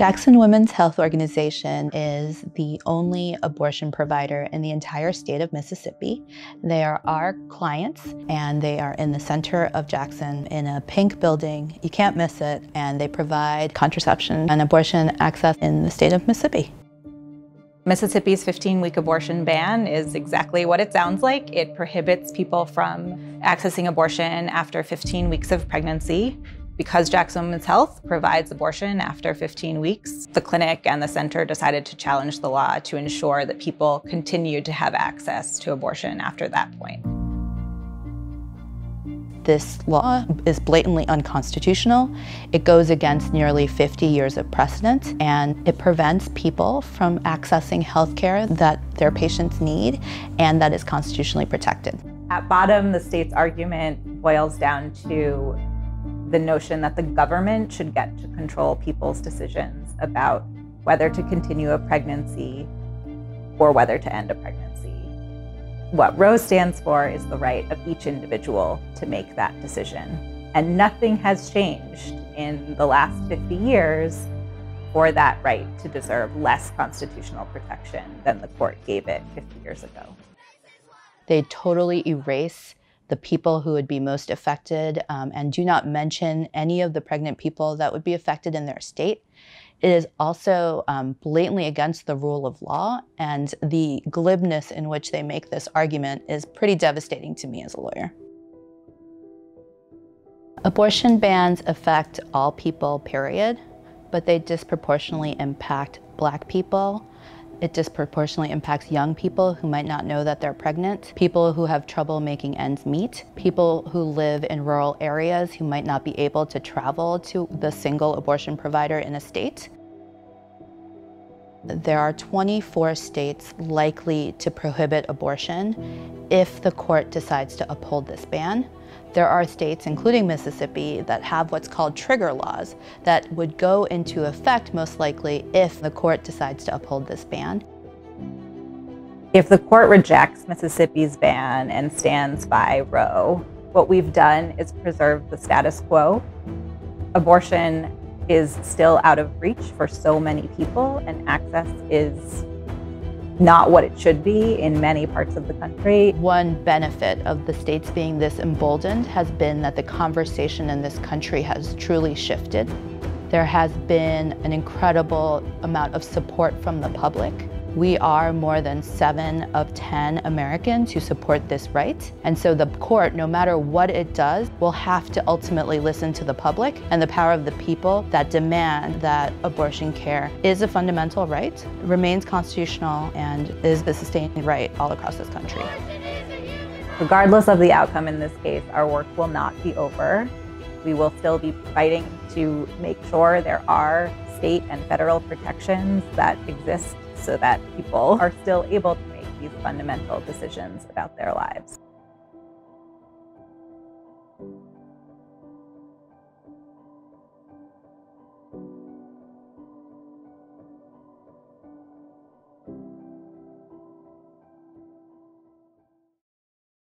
Jackson Women's Health Organization is the only abortion provider in the entire state of Mississippi. They are our clients and they are in the center of Jackson in a pink building. You can't miss it. And they provide contraception and abortion access in the state of Mississippi. Mississippi's 15 week abortion ban is exactly what it sounds like. It prohibits people from accessing abortion after 15 weeks of pregnancy. Because Jackson Women's Health provides abortion after 15 weeks, the clinic and the center decided to challenge the law to ensure that people continued to have access to abortion after that point. This law is blatantly unconstitutional. It goes against nearly 50 years of precedent and it prevents people from accessing health care that their patients need and that is constitutionally protected. At bottom, the state's argument boils down to the notion that the government should get to control people's decisions about whether to continue a pregnancy or whether to end a pregnancy. What Roe stands for is the right of each individual to make that decision. And nothing has changed in the last 50 years for that right to deserve less constitutional protection than the court gave it 50 years ago. They totally erase the people who would be most affected um, and do not mention any of the pregnant people that would be affected in their state. It is also um, blatantly against the rule of law, and the glibness in which they make this argument is pretty devastating to me as a lawyer. Abortion bans affect all people, period, but they disproportionately impact Black people, it disproportionately impacts young people who might not know that they're pregnant, people who have trouble making ends meet, people who live in rural areas who might not be able to travel to the single abortion provider in a state. There are 24 states likely to prohibit abortion if the court decides to uphold this ban. There are states, including Mississippi, that have what's called trigger laws that would go into effect most likely if the court decides to uphold this ban. If the court rejects Mississippi's ban and stands by Roe, what we've done is preserve the status quo. Abortion is still out of reach for so many people, and access is not what it should be in many parts of the country. One benefit of the states being this emboldened has been that the conversation in this country has truly shifted. There has been an incredible amount of support from the public we are more than seven of 10 Americans who support this right. And so the court, no matter what it does, will have to ultimately listen to the public and the power of the people that demand that abortion care is a fundamental right, remains constitutional, and is the sustained right all across this country. Regardless of the outcome in this case, our work will not be over. We will still be fighting to make sure there are state and federal protections that exist so that people are still able to make these fundamental decisions about their lives.